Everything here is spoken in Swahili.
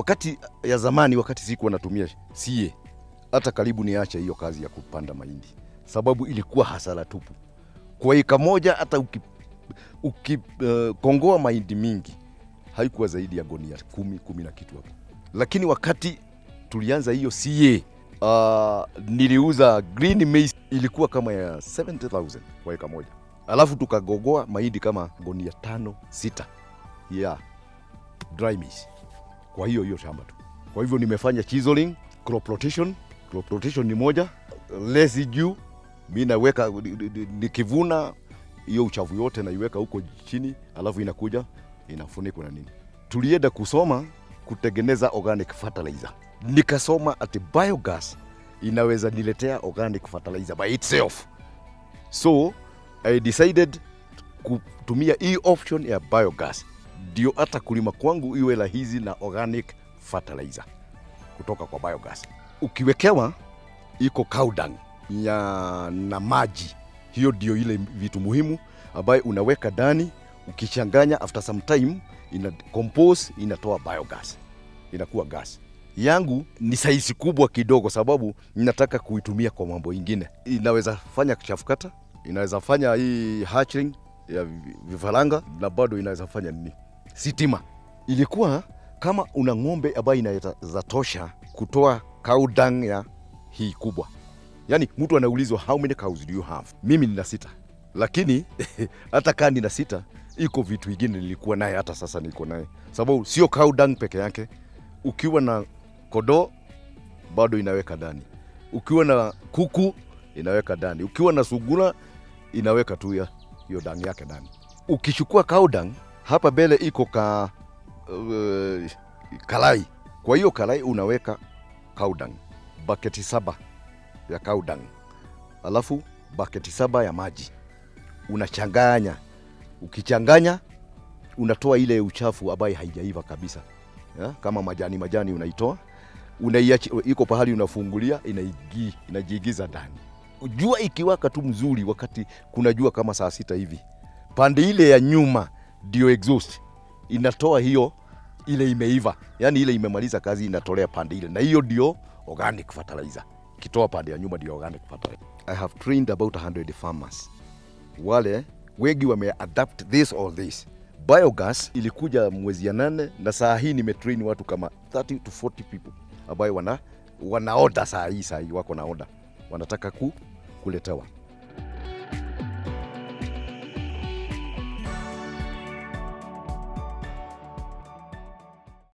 wakati ya zamani, wakati siku wanatumia sie hata karibu niacha hiyo kazi ya kupanda mahindi, sababu ilikuwa hasara tupu. Kwa eka moja hata ukikongoa uh, mahindi mingi haikuwa zaidi ya gunia kumi kumi na kitu hapo, lakini wakati tulianza hiyo sie uh, niliuza green maize ilikuwa kama ya 70000 kwa eka moja, alafu tukagogoa mahindi kama gunia tano sita ya yeah, dry maize kwa hiyo hiyo shamba tu. Kwa hivyo nimefanya chiseling, crop rotation. Crop rotation ni moja, lezi juu mi naweka nikivuna hiyo uchavu yote naiweka huko chini, alafu inakuja inafunikwa na nini. Tulienda kusoma kutengeneza organic fertilizer, nikasoma ati biogas inaweza niletea organic fertilizer by itself, so I decided kutumia hii option ya biogas ndio hata kulima kwangu iwe rahisi na organic fertilizer kutoka kwa biogas. Ukiwekewa iko dung ya na maji, hiyo ndio ile vitu muhimu ambayo unaweka ndani, ukichanganya after some time ina compose, inatoa biogas, inakuwa gas. Yangu ni saizi kubwa kidogo, sababu ninataka kuitumia kwa mambo ingine. Inaweza fanya chafukata, inaweza fanya hii hatching ya vifaranga na bado inaweza fanya nini sitima. Ilikuwa kama una ng'ombe ambayo inaweza tosha kutoa cow dung ya hii kubwa, yaani mtu anaulizwa how many cows do you have? Mimi nina sita, lakini hata kama nina sita, iko vitu vingine nilikuwa naye, hata sasa niko naye, sababu sio cow dung peke yake. Ukiwa na kodoo bado inaweka ndani, ukiwa na kuku inaweka ndani, ukiwa na sugura inaweka tu hiyo dung yake ndani. Ukichukua cow dung hapa mbele iko ka uh, kalai. Kwa hiyo kalai unaweka kaudang, baketi saba ya kaudang, alafu baketi saba ya maji unachanganya. Ukichanganya unatoa ile uchafu ambaye haijaiva kabisa ya, kama majani majani unaitoa, unaiachi iko pahali unafungulia, inaigi inajiigiza ndani. Jua ikiwaka tu mzuri, wakati kuna jua kama saa sita hivi, pande ile ya nyuma ndio exhaust inatoa hiyo ile imeiva, yani ile imemaliza kazi inatolea pande ile, na hiyo ndio organic fertilizer. Kitoa pande ya nyuma ndio organic fertilizer. I have trained about 100 farmers, wale wengi wameadapt this or this. Biogas ilikuja mwezi ya nane na saa hii nimetrain watu kama 30 to 40 people ambayo wana wanaoda saa hii, saa hii wako na oda, wanataka ku, kuletewa